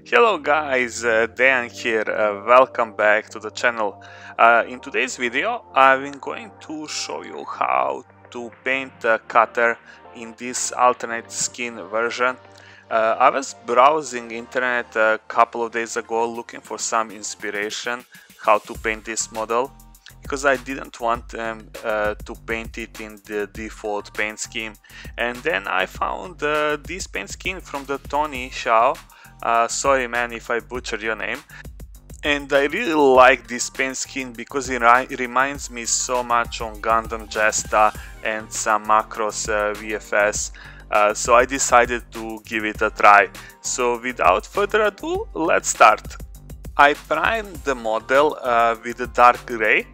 Hello guys, uh, Dan here, uh, welcome back to the channel. Uh, in today's video I'm going to show you how to paint a cutter in this alternate skin version. Uh, I was browsing internet a couple of days ago looking for some inspiration how to paint this model because I didn't want um, uh, to paint it in the default paint scheme and then I found uh, this paint scheme from the Tony Xiao uh, sorry man if I butchered your name. And I really like this paint skin because it, it reminds me so much on Gundam Jesta and some Macross uh, VFS uh, so I decided to give it a try. So without further ado let's start. I primed the model uh, with a dark gray.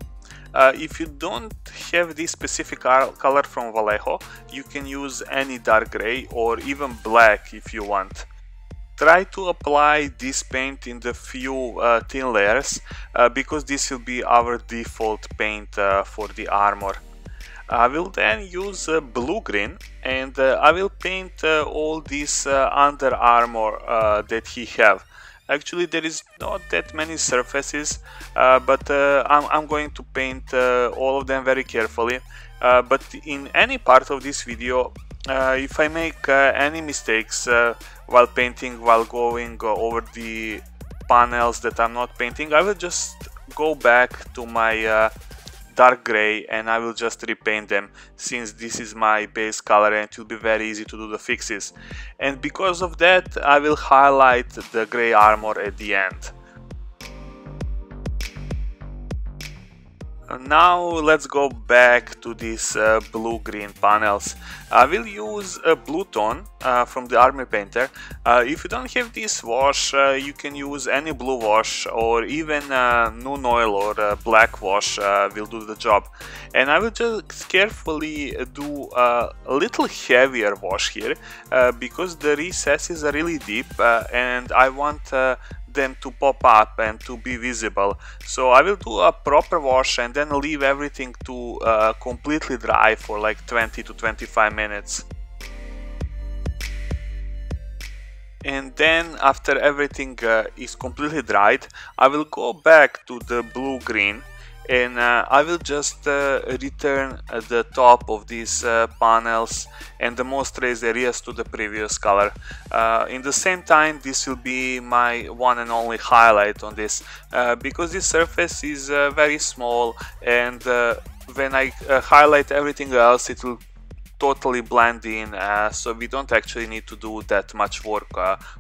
Uh, if you don't have this specific color from Vallejo, you can use any dark gray or even black if you want. Try to apply this paint in the few uh, thin layers uh, because this will be our default paint uh, for the armor. I will then use uh, blue-green and uh, I will paint all this under armor that he have. Actually, there is not that many surfaces, uh, but uh, I'm, I'm, going to paint uh, all of them very carefully. Uh, but in any part of this video, uh, if I make uh, any mistakes while painting, while going uh, over the panels that I'm not painting, I will just go back to my uh, dark gray and I will just repaint them since this is my base color and it will be very easy to do the fixes. And because of that I will highlight the gray armor at the end. Now let's go back to these uh, blue-green panels. I will use a blue tone uh, from the Army Painter. Uh, if you don't have this wash, uh, you can use any blue wash or even uh, Nuln-Oil or black wash uh, will do the job. And I will just carefully do a little heavier wash here because the recesses are really deep and I want them to pop up and to be visible. So I will do a proper wash and then leave everything to uh, completely dry for like 20 to 25 minutes. And then after everything uh, is completely dried, I will go back to the blue-green and uh, I will just uh, return uh, the top of these uh, panels and the most raised areas to the previous color. Uh, in the same time this will be my one and only highlight on this uh, because this surface is very small and when I highlight everything else it will totally blend in so we don't actually need to do that much work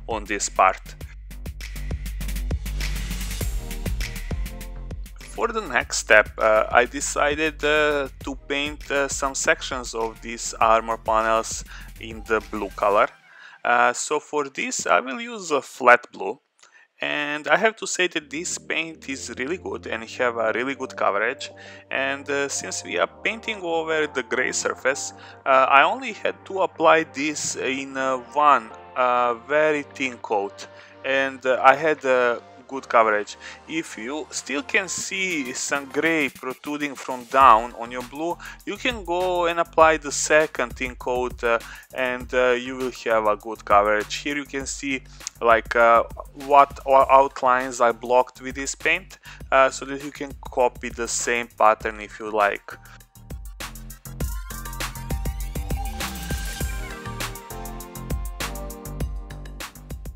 on this part. For the next step, uh, I decided uh, to paint uh, some sections of these armor panels in the blue color. Uh, so for this I will use a flat blue. And I have to say that this paint is really good and have a really good coverage. And uh, since we are painting over the gray surface uh, I only had to apply this in one very thin coat. And I had good coverage. If you still can see some gray protruding from down on your blue, you can go and apply the second thin coat uh, and uh, you will have a good coverage. Here you can see like uh, what outlines I blocked with this paint uh, so that you can copy the same pattern if you like.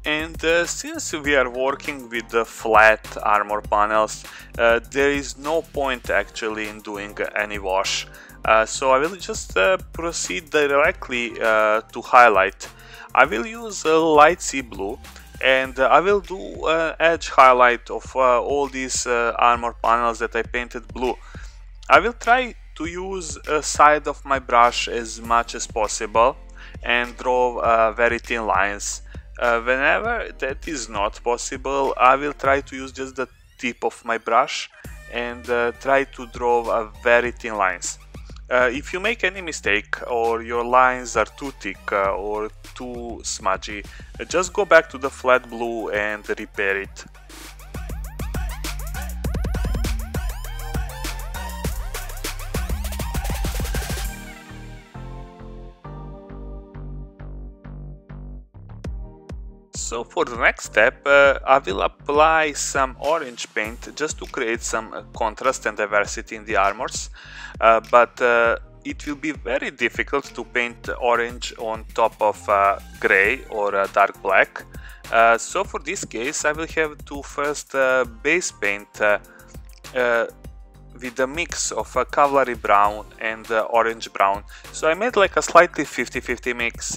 And uh, since we are working with the flat armor panels, uh, there is no point actually in doing any wash. Uh, so I will just uh, proceed directly uh, to highlight. I will use a light sea blue and I will do an edge highlight of uh, all these armor panels that I painted blue. I will try to use a side of my brush as much as possible and draw very thin lines. Uh, whenever that is not possible, I will try to use just the tip of my brush and uh, try to draw a very thin lines. Uh, if you make any mistake or your lines are too thick uh, or too smudgy, uh, just go back to the flat blue and repair it. So for the next step, uh, I will apply some orange paint just to create some uh, contrast and diversity in the armors. Uh, but uh, it will be very difficult to paint orange on top of uh, gray or uh, dark black. Uh, so for this case I will have to first uh, base paint uh, uh, with a mix of a cavalry brown and orange brown. So I made like a slightly 50-50 mix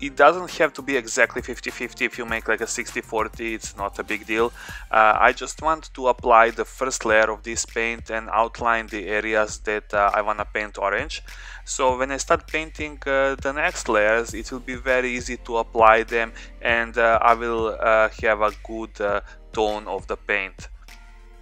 it doesn't have to be exactly 50-50 if you make like a 60-40 it's not a big deal. Uh, I just want to apply the first layer of this paint and outline the areas that uh, I want to paint orange. So when I start painting uh, the next layers it will be very easy to apply them and uh, I will uh, have a good uh, tone of the paint.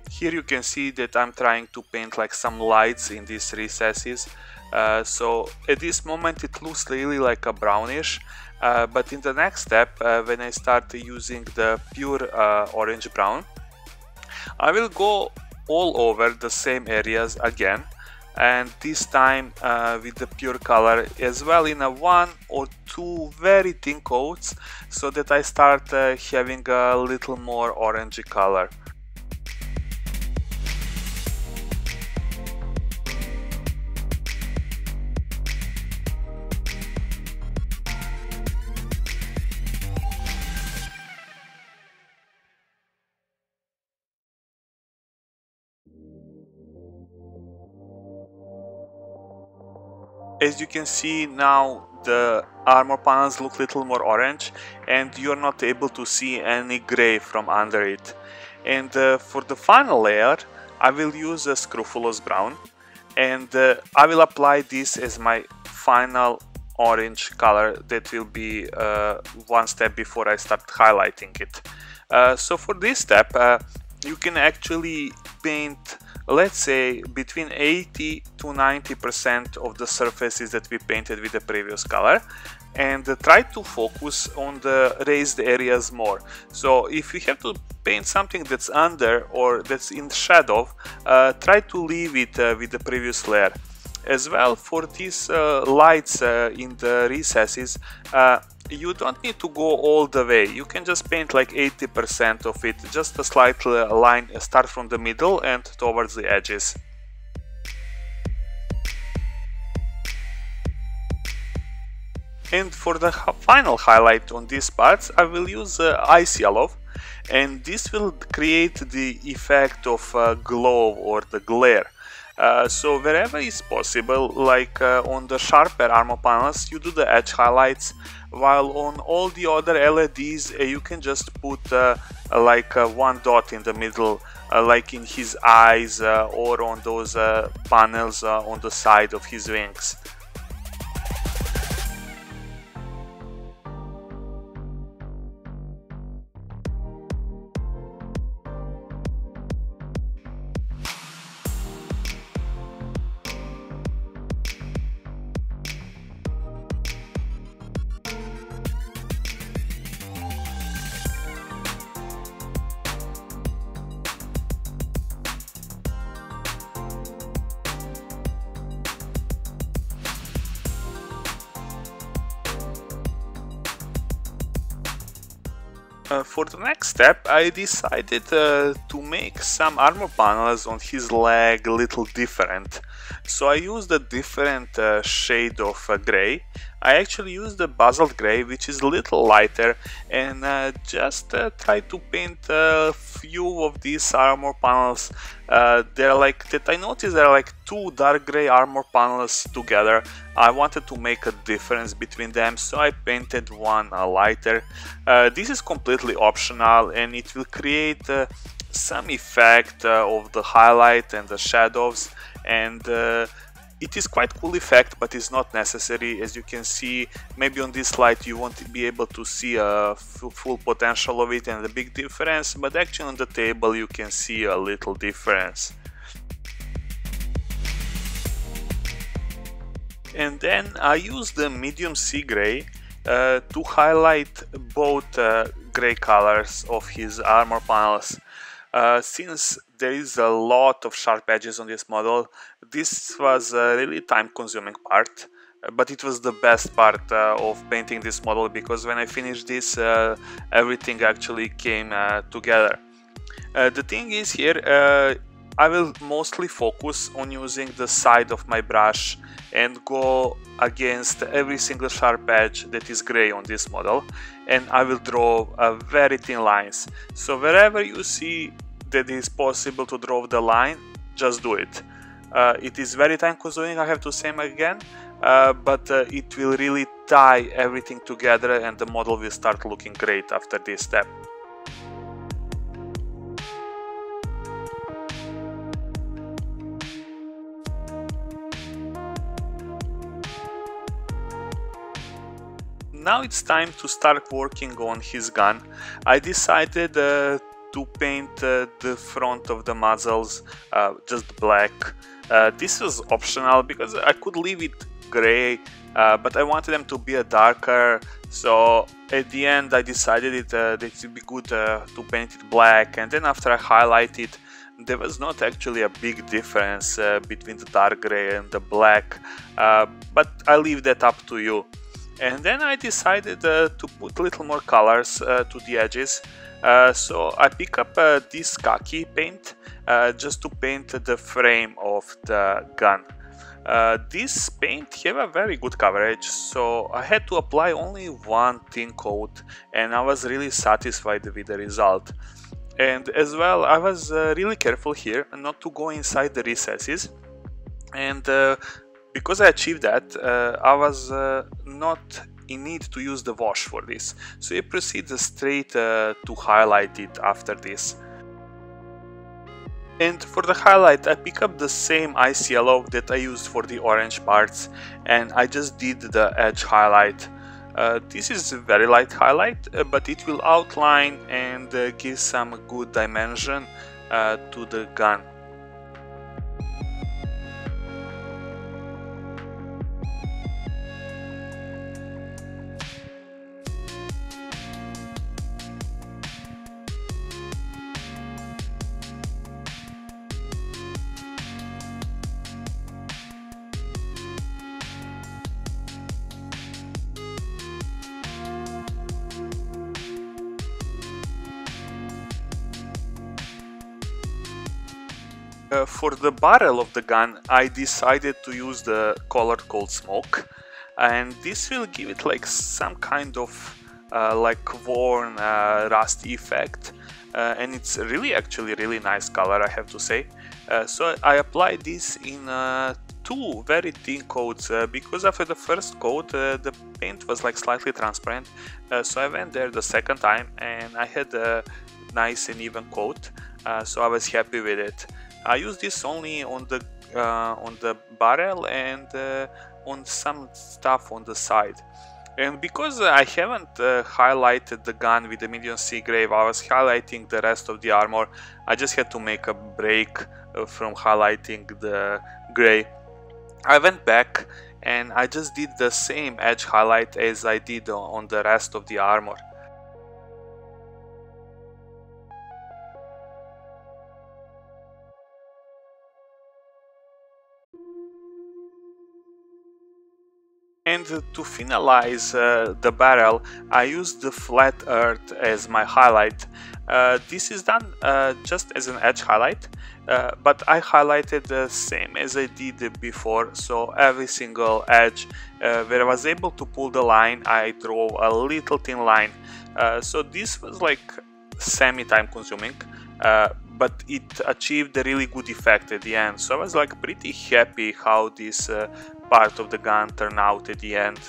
Here you can see that I'm trying to paint like some lights in these recesses uh, so at this moment it looks really like a brownish uh, but in the next step uh, when I start using the pure uh, orange brown I will go all over the same areas again and this time uh, with the pure color as well in a one or two very thin coats so that I start having a little more orangey color. As you can see now the armor panels look little more orange and you're not able to see any gray from under it. And uh, for the final layer I will use a scrofulous brown and uh, I will apply this as my final orange color that will be uh, one step before I start highlighting it. Uh, so for this step uh, you can actually paint let's say between 80 to 90% of the surfaces that we painted with the previous color and try to focus on the raised areas more. So if you have to paint something that's under or that's in shadow, uh, try to leave it uh, with the previous layer. As well for these uh, lights uh, in the recesses, uh, you don't need to go all the way. You can just paint like 80% of it just a slight line start from the middle and towards the edges. And for the final highlight on these parts I will use uh, ice yellow. And this will create the effect of uh, glow or the glare. Uh, so wherever is possible, like uh, on the sharper armor panels, you do the edge highlights, while on all the other LEDs, uh, you can just put uh, like uh, one dot in the middle, like in his eyes or on those panels on the side of his wings. Uh, for the next step, I decided uh, to make some armor panels on his leg a little different. So I used a different uh, shade of uh, gray. I actually used the basalt gray, which is a little lighter, and uh, just uh, try to paint a few of these armor panels. they're like that. I noticed there are like two dark gray armor panels together. I wanted to make a difference between them, so I painted one lighter. this is completely optional, and it will create some effect of the highlight and the shadows and uh, it is quite cool effect but it's not necessary. As you can see maybe on this slide you won't be able to see a full potential of it and the big difference but actually on the table you can see a little difference. And then I use the medium sea gray uh, to highlight both uh, gray colors of his armor panels uh, since there is a lot of sharp edges on this model, this was a really time consuming part. but it was the best part uh, of painting this model because when I finished this uh, everything actually came uh, together. Uh, the thing is here uh, I will mostly focus on using the side of my brush and go against every single sharp edge that is gray on this model and I will draw uh, very thin lines. So wherever you see that is possible to draw the line, just do it. Uh, it is very time consuming, I have to say again, uh, but uh, it will really tie everything together and the model will start looking great after this step. now it's time to start working on his gun. I decided uh, to paint uh, the front of the muzzles uh, just black. Uh, this was optional because I could leave it gray, uh, but I wanted them to be a darker. So at the end I decided it, uh, that it would be good to paint it black and then after I highlighted there was not actually a big difference between the dark gray and the black, but I leave that up to you. And then I decided uh, to put a little more colors uh, to the edges. Uh, so I pick up uh, this khaki paint uh, just to paint the frame of the gun. Uh, this paint have a very good coverage, so I had to apply only one thin coat and I was really satisfied with the result. And as well, I was really careful here not to go inside the recesses and because I achieved that, uh, I was uh, not in need to use the wash for this. So I proceed straight uh, to highlight it after this. And for the highlight, I pick up the same ice yellow that I used for the orange parts and I just did the edge highlight. Uh, this is a very light highlight, uh, but it will outline and uh, give some good dimension to the gun. For the barrel of the gun I decided to use the color called smoke. And this will give it like some kind of uh, like worn uh, rusty effect. Uh, and it's really actually really nice color I have to say. Uh, so I applied this in uh, two very thin coats because after the first coat the paint was like slightly transparent. So I went there the second time and I had a nice and even coat. So I was happy with it I use this only on the uh, on the barrel and uh, on some stuff on the side. And because I haven't uh, highlighted the gun with the medium sea gray, I was highlighting the rest of the armor. I just had to make a break uh, from highlighting the gray. I went back and I just did the same edge highlight as I did on the rest of the armor. And to finalize uh, the barrel, I used the flat earth as my highlight. Uh, this is done uh, just as an edge highlight, uh, but I highlighted the same as I did before, so every single edge uh, where I was able to pull the line, I draw a little thin line. Uh, so this was like semi time consuming, but it achieved a really good effect at the end. So I was like pretty happy how this part of the gun turn out at the end.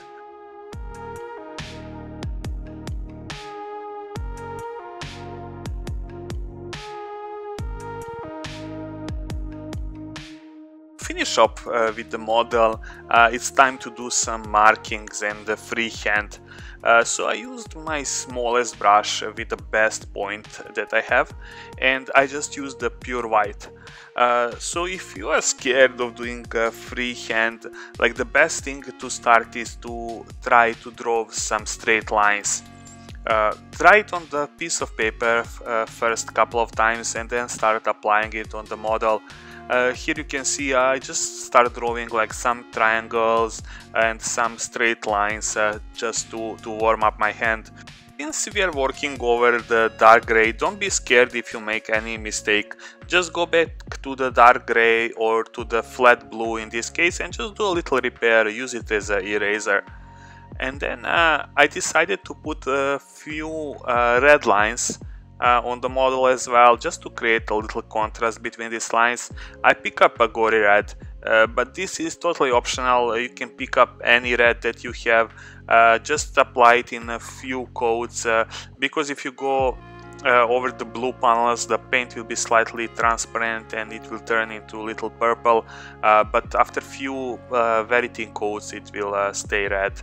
Finish up uh, with the model, uh, it's time to do some markings and the freehand. Uh, so I used my smallest brush with the best point that I have and I just used the pure white. Uh, so if you are scared of doing a freehand, like the best thing to start is to try to draw some straight lines. Uh, try it on the piece of paper uh, first couple of times and then start applying it on the model. Uh, here you can see I just start drawing like some triangles and some straight lines uh, just to, to warm up my hand. Since we are working over the dark gray, don't be scared if you make any mistake. Just go back to the dark gray or to the flat blue in this case and just do a little repair, use it as an eraser. And then uh, I decided to put a few uh, red lines uh, on the model as well just to create a little contrast between these lines. I pick up a gory red uh, but this is totally optional you can pick up any red that you have uh, just apply it in a few coats uh, because if you go uh, over the blue panels the paint will be slightly transparent and it will turn into little purple uh, but after few very thin coats it will stay red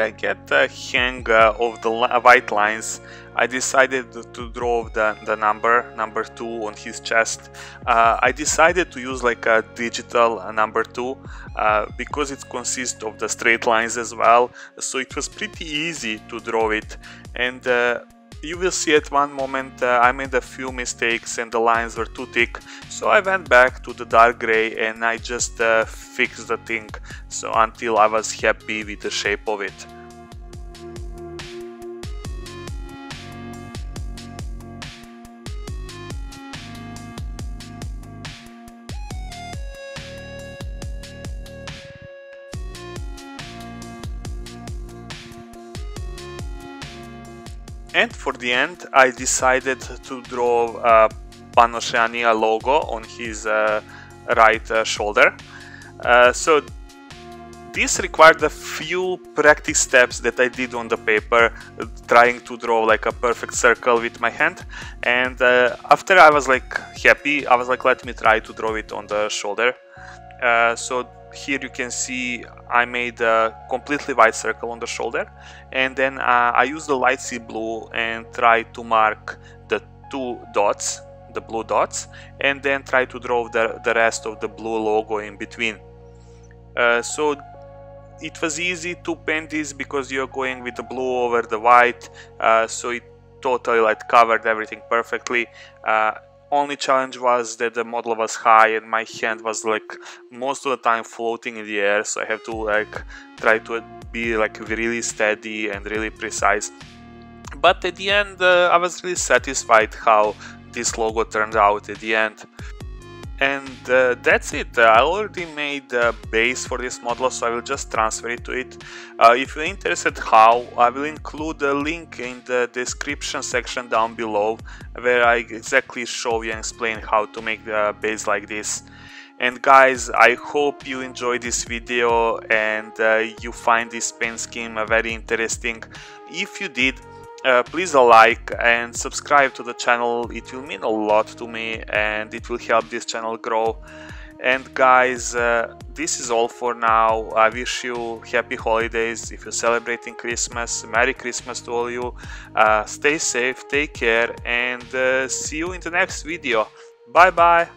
I get the hang of the white lines, I decided to draw the, the number, number 2 on his chest. Uh, I decided to use like a digital number 2 uh, because it consists of the straight lines as well, so it was pretty easy to draw it. And uh, you will see at one moment uh, I made a few mistakes and the lines were too thick so I went back to the dark gray and I just uh, fixed the thing so until I was happy with the shape of it. The end, I decided to draw a Panoceania logo on his uh, right uh, shoulder. Uh, so this required a few practice steps that I did on the paper, trying to draw like a perfect circle with my hand. And uh, after I was like happy, I was like, let me try to draw it on the shoulder. Uh, so here you can see I made a completely white circle on the shoulder and then uh, I used the light sea blue and tried to mark the two dots the blue dots and then try to draw the, the rest of the blue logo in between. Uh, so it was easy to paint this because you're going with the blue over the white uh, so it totally like covered everything perfectly. Uh, only challenge was that the model was high and my hand was like most of the time floating in the air so I have to like try to be like really steady and really precise. But at the end uh, I was really satisfied how this logo turned out. At the end and uh, that's it, I already made the base for this model so I will just transfer it to it. Uh, if you're interested how, I will include a link in the description section down below where I exactly show you and explain how to make the base like this. And guys, I hope you enjoyed this video and uh, you find this paint scheme very interesting. If you did, uh, please a like and subscribe to the channel. It will mean a lot to me and it will help this channel grow. And guys uh, this is all for now. I wish you happy holidays. If you're celebrating christmas merry christmas to all you. Uh, stay safe take care and uh, see you in the next video. Bye bye